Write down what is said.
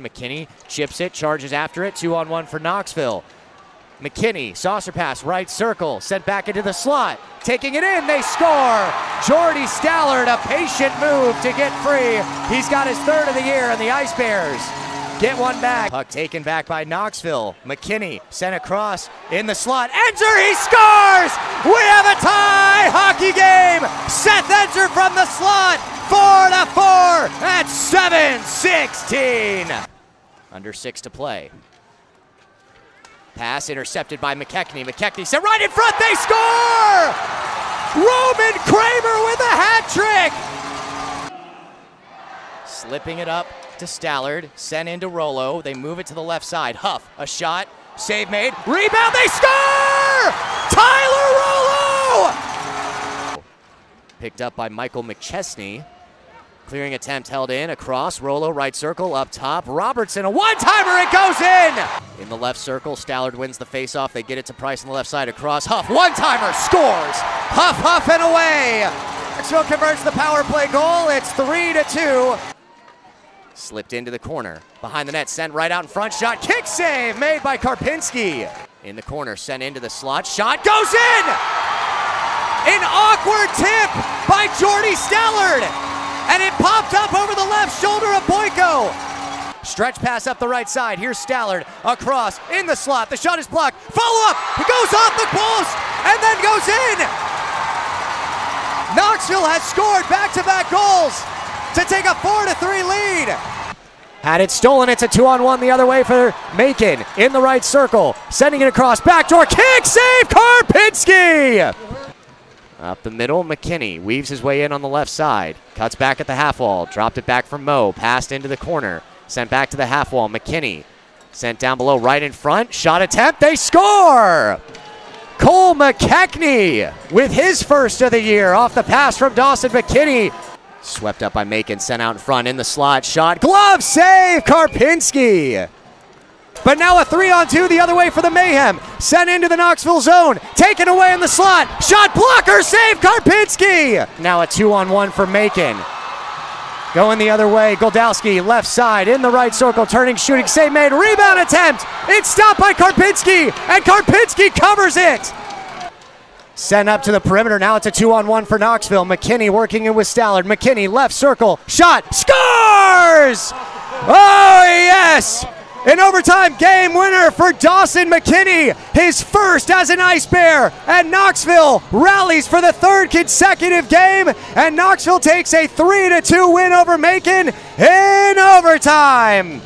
McKinney chips it, charges after it, two on one for Knoxville. McKinney, saucer pass, right circle, sent back into the slot. Taking it in, they score! Jordy Stallard, a patient move to get free. He's got his third of the year, and the Ice Bears get one back. Puck taken back by Knoxville. McKinney sent across in the slot. Enzer, he scores! We have a tie hockey game! Seth Enzer from the slot, four at 7-16. Under six to play. Pass intercepted by McKechnie. McKechnie sent right in front. They score! Roman Kramer with a hat trick! Slipping it up to Stallard. Sent into Rolo. They move it to the left side. Huff, a shot. Save made. Rebound. They score! Tyler Rolo! Picked up by Michael McChesney. Clearing attempt held in, across, Rollo, right circle, up top. Robertson, a one-timer, it goes in! In the left circle, Stallard wins the faceoff. They get it to Price on the left side, across. Huff, one-timer, scores! Huff, Huff, and away! Knoxville converts the power play goal. It's three to two. Slipped into the corner. Behind the net, sent right out in front. Shot, kick save made by Karpinski. In the corner, sent into the slot. Shot goes in! An awkward tip by Jordy Stallard and it popped up over the left shoulder of Boyko. Stretch pass up the right side. Here's Stallard across in the slot. The shot is blocked. Follow up. It goes off the post and then goes in. Knoxville has scored back-to-back goals to take a four to three lead. Had it stolen. It's a two on one the other way for Macon in the right circle. Sending it across. Backdoor kick. Save Karpinski. Up the middle, McKinney weaves his way in on the left side. Cuts back at the half wall. Dropped it back from Mo. Passed into the corner. Sent back to the half wall. McKinney sent down below right in front. Shot attempt. They score! Cole McKechnie with his first of the year off the pass from Dawson McKinney. Swept up by Macon. Sent out in front in the slot. Shot. Glove save. Karpinski. But now a three on two the other way for the Mayhem. Sent into the Knoxville zone. Taken away in the slot. Shot blocker. Save Karpinski. Now a two on one for Macon. Going the other way. Goldowski left side in the right circle. Turning, shooting. Save made. Rebound attempt. It's stopped by Karpinski. And Karpinski covers it. Sent up to the perimeter. Now it's a two on one for Knoxville. McKinney working in with Stallard. McKinney left circle. Shot. Scores! Oh, yes! An overtime game winner for Dawson McKinney, his first as an Ice Bear. And Knoxville rallies for the third consecutive game, and Knoxville takes a 3 2 win over Macon in overtime.